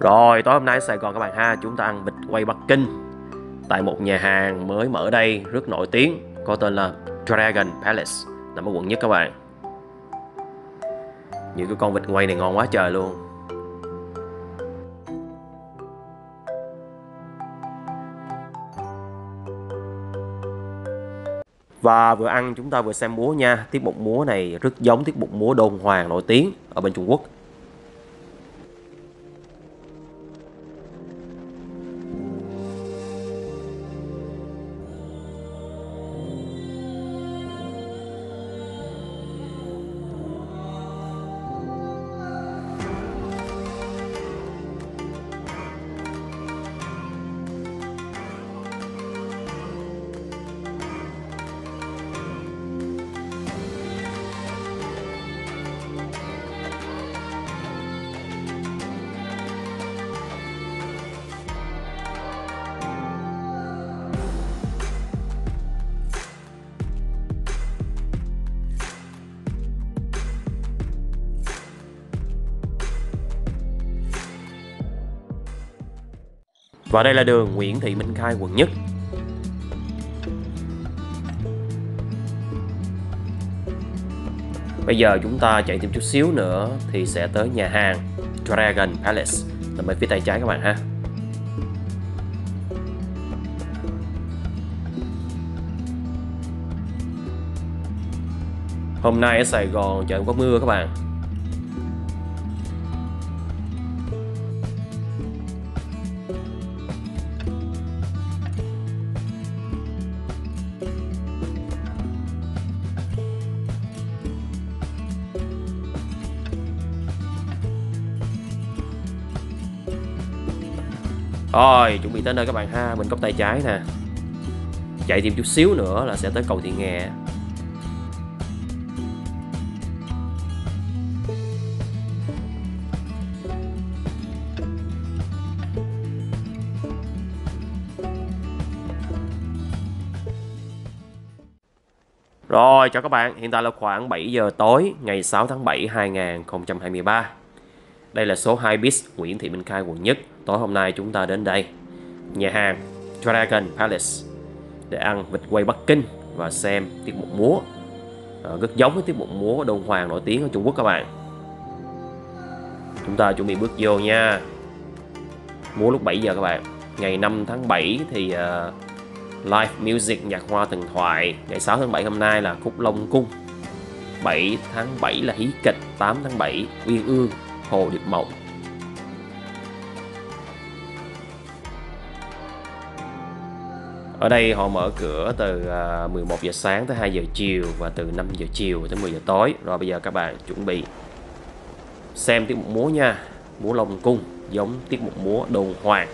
Rồi, tối hôm nay ở Sài Gòn các bạn ha, Chúng ta ăn vịt quay Bắc Kinh. Tại một nhà hàng mới mở đây, Rất nổi tiếng, Có tên là Dragon Palace Nằm ở quận nhất các bạn. Những cái con vịt quay này ngon quá trời luôn. Và vừa ăn chúng ta vừa xem múa nha, Tiết mục múa này rất giống tiết mục múa đôn hoàng nổi tiếng ở bên Trung Quốc. Và đây là đường Nguyễn Thị Minh Khai, quận nhất. Bây giờ chúng ta chạy thêm chút xíu nữa thì sẽ tới nhà hàng Dragon Palace. Nằm bên phía tay trái các bạn ha. Hôm nay ở Sài Gòn trời có mưa các bạn. Rồi, chuẩn bị tới nơi các bạn ha, Mình góc tay trái nè. Chạy thêm chút xíu nữa là sẽ tới cầu Thị Nghè. Rồi, chào các bạn, hiện tại là khoảng 7 giờ tối ngày 6 tháng 7 2023 đây là số 2 bis Nguyễn Thị Minh Khai quận nhất. Tối hôm nay chúng ta đến đây. Nhà hàng Dragon Palace để ăn vịt quay Bắc Kinh và xem tiết mục múa. À, rất giống với tiết mục múa Đông Hoàng nổi tiếng ở Trung Quốc các bạn. Chúng ta chuẩn bị bước vô nha. Múa lúc 7 giờ các bạn. Ngày 5 tháng 7 thì uh, live music nhạc hoa thần thoại. Ngày 6 tháng 7 hôm nay là khúc Long Cung. 7 tháng 7 là hí kịch. 8 tháng 7 Uyên Ương. Hồ Điệp Mộng Ở đây họ mở cửa từ à, 11 giờ sáng tới 2 giờ chiều và từ 5 giờ chiều tới 10 giờ tối. Rồi bây giờ các bạn chuẩn bị xem tiết mục múa nha. Múa Long Cung giống tiết mục múa Đồn Hoàng.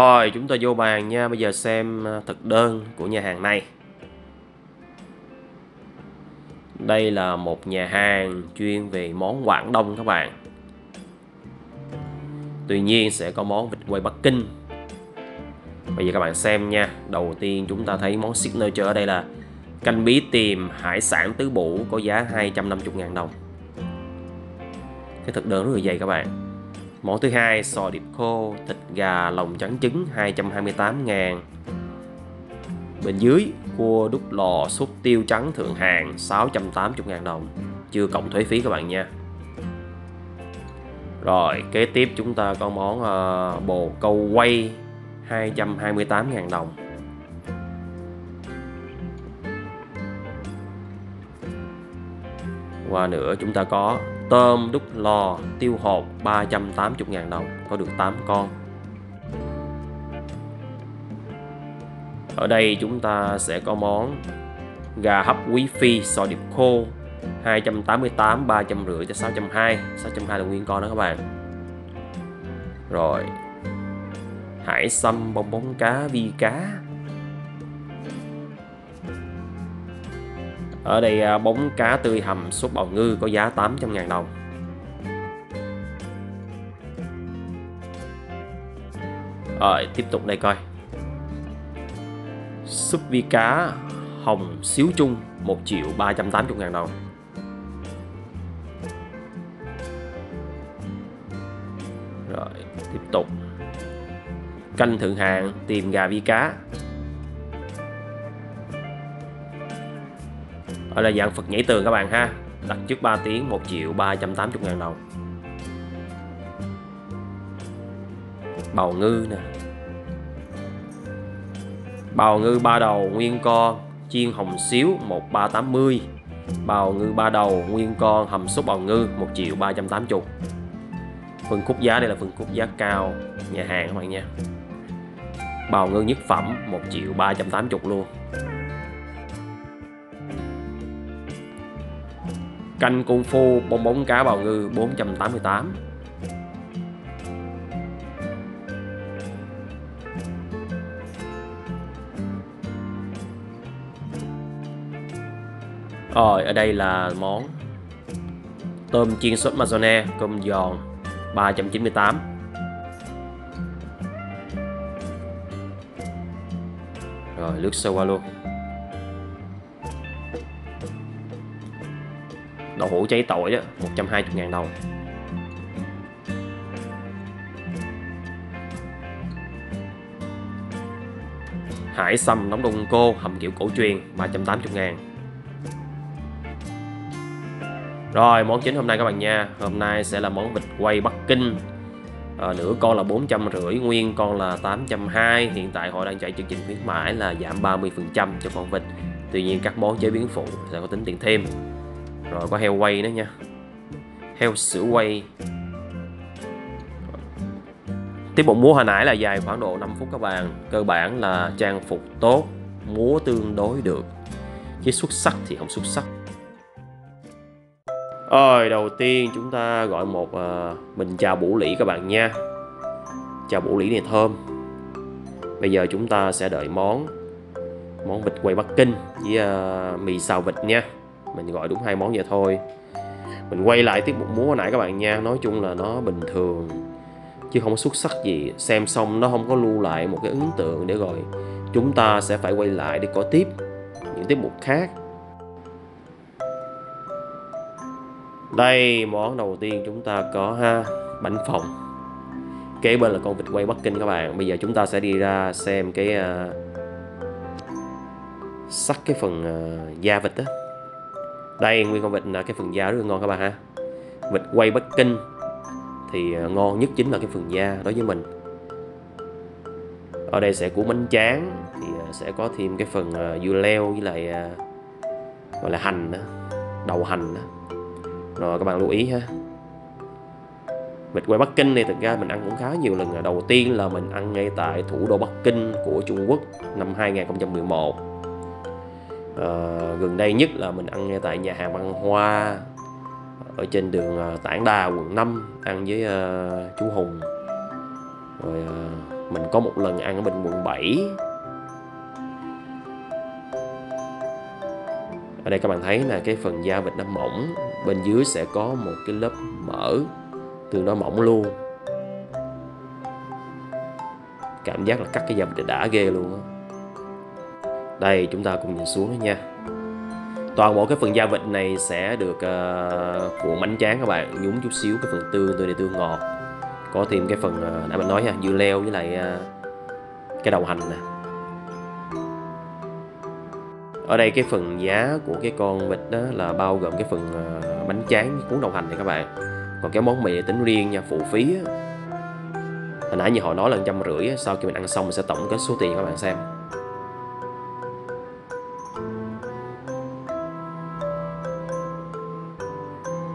Rồi chúng ta vô bàn nha. Bây giờ xem ờ, thực đơn của nhà hàng này. Đây là một nhà hàng chuyên về món Quảng Đông các bạn. Tuy nhiên sẽ có món vịt quay Bắc Kinh. Bây giờ các bạn xem nha. Đầu tiên chúng ta thấy món signature ở đây là Canh bí tiềm hải sản tứ bủ có giá 250.000 đồng. Cái thực đơn rất là dày các bạn. Món thứ hai sò điệp khô thịt gà lòng trắng trứng 228 ngàn. Bên dưới cua đúc lò súp tiêu trắng thượng hàng 680 ngàn đồng. Chưa cộng thuế phí các bạn nha. Rồi kế tiếp chúng ta có món uh, bồ câu quay 228 ngàn đồng. Qua nữa chúng ta có Tôm đúc lò tiêu hộp 380.000 đồng Có được 8 con. Ở đây chúng ta sẽ có món Gà hấp quý phi sò điệp khô 288, 350 cho 620 620 là nguyên con đó các bạn. Rồi Hải sâm bông bóng cá vi cá. Ở đây à, bóng cá tươi hầm sốt bào ngư có giá 800.000 đồng. Rồi, tiếp tục đây coi. Súp vi cá hồng xíu chung 1 triệu 380 ngàn đồng. Rồi, tiếp tục. Canh thượng hạng tìm gà vi cá. Ở là dạng Phật nhảy tường các bạn ha. Đặt trước 3 tiếng 1 triệu 380 ngàn đồng. Bào ngư nè. Bào ngư ba đầu nguyên con, Chiên hồng xíu 1380 Bào ngư ba đầu nguyên con, hầm sốt bào ngư 1 triệu 380 Phân khúc giá, đây là phân khúc giá cao, Nhà hàng các bạn nha. Bào ngư nhất phẩm 1 triệu 380 luôn. Canh cung phu bông bóng cá bào ngư 488 Rồi, ở đây là món Tôm chiên sốt mazone Cơm giòn 398 Rồi lướt sơ qua luôn. Đậu hũ cháy tỏi á 120 ngàn đồng. Hải sâm nóng đông cô hầm kiểu cổ truyền 380 ngàn. Rồi món chính hôm nay các bạn nha. Hôm nay sẽ là món vịt quay Bắc Kinh. À, Nửa con là 450 Nguyên con là 820 Hiện tại họ đang chạy chương trình khuyến mãi là giảm 30% cho con vịt. Tuy nhiên các món chế biến phụ sẽ có tính tiền thêm rồi có heo quay nữa nha. Heo sữa quay. Tiết mục múa hồi nãy là dài khoảng độ 5 phút các bạn. Cơ bản là trang phục tốt Múa tương đối được. Chứ xuất sắc thì không xuất sắc. Rồi đầu tiên chúng ta gọi một uh, Mình chào bủ lĩ các bạn nha. Chào bủ lĩ này thơm. Bây giờ chúng ta sẽ đợi món Món vịt quay Bắc Kinh Với uh, mì xào vịt nha mình gọi đúng hai món vậy thôi. Mình quay lại tiết mục múa hồi nãy các bạn nha. Nói chung là nó bình thường chứ không có xuất sắc gì. Xem xong nó không có lưu lại một cái ấn tượng để rồi chúng ta sẽ phải quay lại để có tiếp những tiết mục khác. Đây món đầu tiên chúng ta có ha bánh phồng. Kế bên là con vịt quay bắc kinh các bạn. Bây giờ chúng ta sẽ đi ra xem cái uh, sắc cái phần uh, da vịt đó đây nguyên con vịt là cái phần da rất là ngon các bạn ha. Vịt quay bắc kinh thì à, ngon nhất chính là cái phần da đối với mình. Ở đây sẽ củ bánh tráng thì à, sẽ có thêm cái phần à, dưa leo với lại gọi là hành đó, đầu hành đó. rồi các bạn lưu ý ha. Vịt quay Bắc Kinh này thực ra mình ăn cũng khá nhiều lần đầu tiên là mình ăn ngay tại thủ đô Bắc Kinh của Trung Quốc năm 2011 uh, gần đây nhất là mình ăn tại nhà hàng văn hoa ở trên đường ờ, Tản Đà quận 5 ăn với uh, chú Hùng. Rồi uh, mình có một lần ăn ở bên quận 7 ở đây các bạn thấy là cái phần da vịt nó mỏng bên dưới sẽ có một cái lớp mỡ tương đối mỏng luôn. Cảm giác là cắt cái da vịt đã ghê luôn á đây chúng ta cùng nhìn xuống nha. Toàn bộ cái phần da vịt này sẽ được uh, cuộn bánh tráng các bạn. Nhúng chút xíu cái phần tương tươi này tương ngọt. Có thêm cái phần ờ, uh, đã mình nói nha dưa leo với lại uh, cái đầu hành nè. Ở đây cái phần giá của cái con vịt đó là bao gồm cái phần uh, bánh tráng cuốn đầu hành này các bạn. Còn cái món mì tính riêng nha phụ phí á. Hồi nãy như họ nói là trăm rưỡi sau khi mình ăn xong mình sẽ tổng kết số tiền các bạn xem.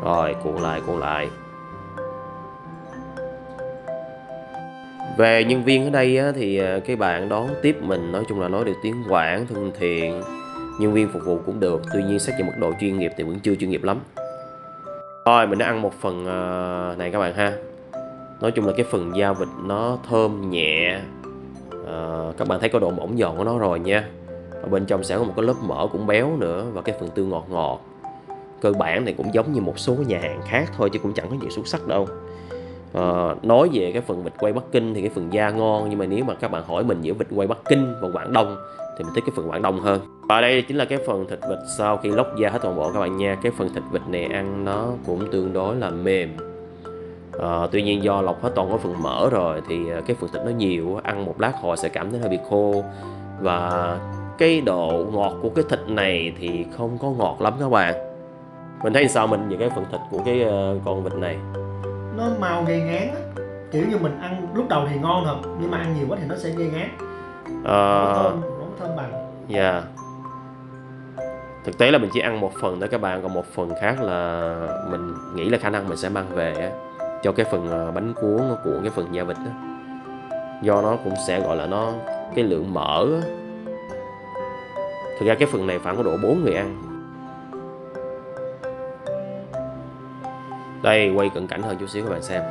Rồi cuộn lại cuộn lại. Về nhân viên ở đây á, thì à, cái bạn đón tiếp mình nói chung là nói được tiếng quảng thân thiện. Nhân viên phục vụ cũng được tuy nhiên xét về mức độ chuyên nghiệp thì vẫn chưa chuyên nghiệp lắm. Rồi mình đã ăn một phần à, này các bạn ha. Nói chung là cái phần da vịt nó thơm nhẹ. À, các bạn thấy có độ mỏng giòn của nó rồi nha. Ở bên trong sẽ có một cái lớp mỡ cũng béo nữa và cái phần tương ngọt ngọt cơ bản thì cũng giống như một số nhà hàng khác thôi chứ cũng chẳng có gì xuất sắc đâu. À, nói về cái phần vịt quay Bắc Kinh thì cái phần da ngon nhưng mà nếu mà các bạn hỏi mình giữa vịt quay Bắc Kinh và Quảng Đông thì mình thích cái phần Quảng Đông hơn. Và đây chính là cái phần thịt vịt sau khi lóc da hết toàn bộ các bạn nha. Cái phần thịt vịt này ăn nó cũng tương đối là mềm. À, tuy nhiên do lọc hết toàn có phần mỡ rồi thì ờ, cái phần thịt nó nhiều ăn một lát họ sẽ cảm thấy hơi bị khô. Và cái độ ngọt của cái thịt này thì không có ngọt lắm các bạn mình thấy sao mình về cái phần thịt của cái con vịt này? Nó mau gây ngán á. Kiểu như mình ăn lúc đầu thì ngon thật nhưng mà ăn nhiều quá thì nó sẽ gây ngán. Ờ. Thơm nó thơm bằng. Dạ. Yeah. thực tế là mình chỉ ăn một phần thôi các bạn còn một phần khác là mình nghĩ là khả năng mình sẽ mang về á cho cái phần bánh cuốn cuộn cái phần da vịt đó do nó cũng sẽ gọi là nó cái lượng mỡ thực ra cái phần này khoảng có độ 4 người ăn đây, quay cận cảnh hơn chút xíu các bạn xem.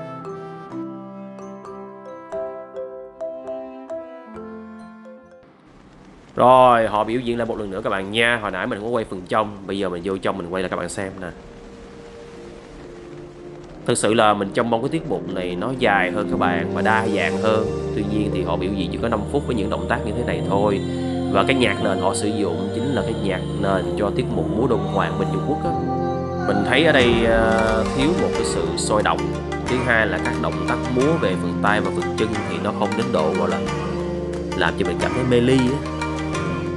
Rồi, họ biểu diễn lại một lần nữa các bạn nha. Hồi nãy mình có quay phần trong, Bây giờ mình vô trong mình quay lại các bạn xem nè. Thực sự là mình trông mong cái tiết mục này nó dài hơn các bạn Và đa dạng hơn. Tuy nhiên thì họ biểu diễn chỉ có 5 phút với những động tác như thế này thôi. Và cái nhạc nền họ sử dụng chính là cái nhạc nền cho tiết mục múa đồng hoàng bên Trung Quốc á mình thấy ở đây ờ, thiếu một cái sự sôi động. Thứ hai là các động tác múa về phần tay và phần chân thì nó không đến độ, gọi là, làm cho mình cảm thấy mê ly á.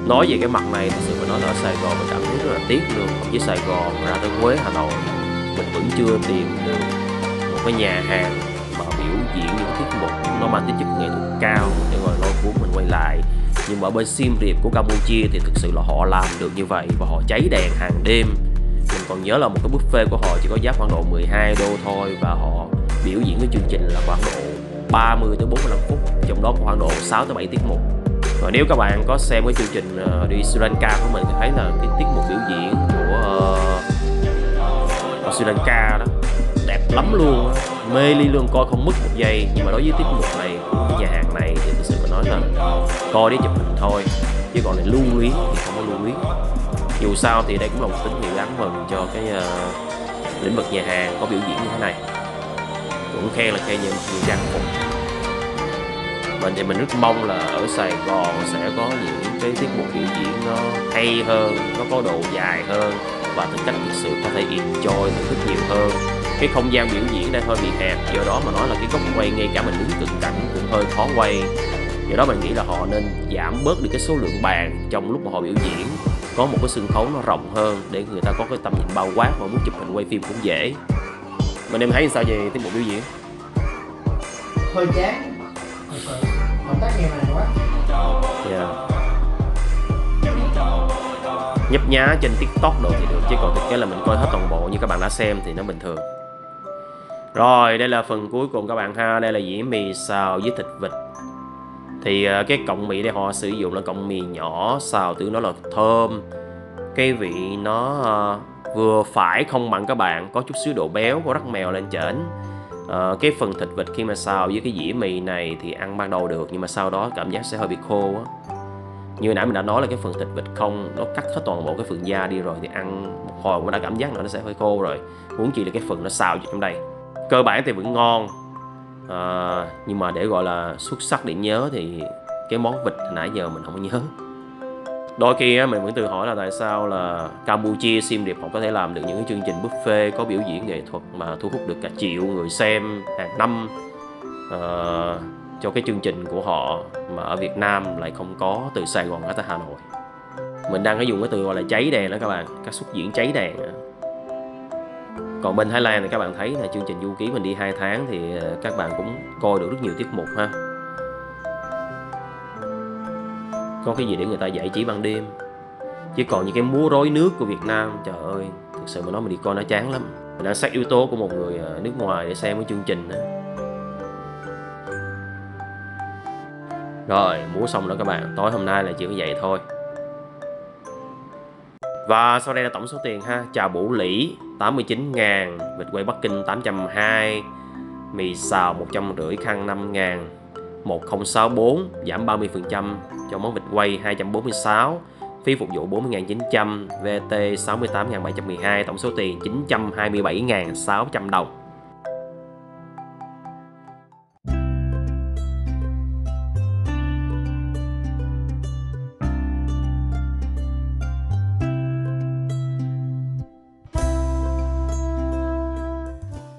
Nói về cái mặt này, thực sự mà nói là ở Sài Gòn mình cảm thấy rất là tiếc luôn. Không chỉ Sài Gòn ra tới Huế, Hà Nội, mình vẫn chưa tìm được một cái nhà hàng mà biểu diễn những tiết mục nó mang tính chất nghệ thuật cao để gọi lôi cuốn mình quay lại. Nhưng mà ở bên Siem Reap của Campuchia thì thực sự là họ làm được như vậy và họ cháy đèn hàng đêm còn nhớ là một cái buffet của họ chỉ có giá khoảng độ 12 đô thôi và họ biểu diễn cái chương trình là khoảng độ 30 tới 45 phút trong đó có khoảng độ 6 tới 7 tiết mục. Và nếu các bạn có xem cái chương trình uh, đi Sri Lanka của mình thì thấy là cái tiết mục biểu diễn của uh, Sri Lanka đó đẹp lắm luôn mê ly luôn coi không mất một giây. Nhưng mà đối với tiết mục này của cái nhà hàng này thì thực sự mà nói là coi để chụp hình thôi chứ còn lại lưu luyến thì không có lưu luyến dù sao thì đây cũng là một tín hiệu đáng mừng cho cái uh, lĩnh vực nhà hàng có biểu diễn như thế này. Cũng khen là khen những người trang phục. Mình thì mình rất mong là ở Sài Gòn sẽ có những cái tiết mục biểu diễn nó hay hơn nó có độ dài hơn và thực cách thực sự có thể enjoy thưởng thức nhiều hơn. Cái không gian biểu diễn đây hơi bị hẹp do đó mà nói là cái góc quay ngay cả mình đứng cận cảnh cũng hơi khó quay. Do đó mình nghĩ là họ nên giảm bớt đi cái số lượng bàn trong lúc mà họ biểu diễn có một cái sân khấu nó rộng hơn để người ta có cái tầm nhìn bao quát và muốn chụp hình quay phim cũng dễ. Mình em thấy sao về tiết mục biểu diễn? Hơi chán. Động tác nghèo nàn quá. Yeah. nhấp nhá trên tiktok đồ thì được chứ còn thực tế là mình coi hết toàn bộ như các bạn đã xem thì nó bình thường. Rồi đây là phần cuối cùng các bạn ha. Đây là dĩa mì xào với thịt vịt thì ờ, cái cọng mì đây họ sử dụng là cọng mì nhỏ xào từ nó là thơm. Cái vị nó ờ, vừa phải không mặn các bạn có chút xíu độ béo có rắc mèo lên chển à, ờ, cái phần thịt vịt khi mà xào với cái dĩa mì này thì ăn ban đầu được nhưng mà sau đó cảm giác sẽ hơi bị khô á. Như nãy mình đã nói là cái phần thịt vịt không nó cắt hết toàn bộ cái phần da đi rồi thì ăn một hồi cũng đã cảm giác là nó sẽ hơi khô rồi. Huống chi là cái phần nó xào trong đây. Cơ bản thì vẫn ngon à, nhưng mà để gọi là xuất sắc để nhớ thì cái món vịt nãy giờ mình không nhớ đôi khi á, mình vẫn tự hỏi là tại sao là Campuchia Sim Điệp họ có thể làm được những cái chương trình buffet có biểu diễn nghệ thuật mà thu hút được cả triệu người xem hàng năm Ờ, cho cái chương trình của họ mà ở Việt Nam lại không có từ Sài Gòn ra tới Hà Nội mình đang có dùng cái từ gọi là cháy đèn đó các bạn các xuất diễn cháy đèn còn bên Thái Lan thì các bạn thấy là chương trình du ký mình đi 2 tháng thì ờ, các bạn cũng coi được rất nhiều tiết mục ha có cái gì để người ta giải trí ban đêm chứ còn những cái múa rối nước của Việt Nam trời ơi thực sự mà nói mình đi coi nó chán lắm mình đang xét yếu tố của một người ờ, nước ngoài để xem cái chương trình đó. Rồi, múa xong rồi các bạn, tối hôm nay là chỉ có vậy thôi. Và sau đây là tổng số tiền ha, chào bủ lĩ 89 ngàn, vịt quay Bắc Kinh 820, mì xào 150 khăn 5 ngàn, 1064 giảm 30% cho món vịt quay 246, phí phục vụ 40.900, VT 68.712, tổng số tiền 927.600 đồng.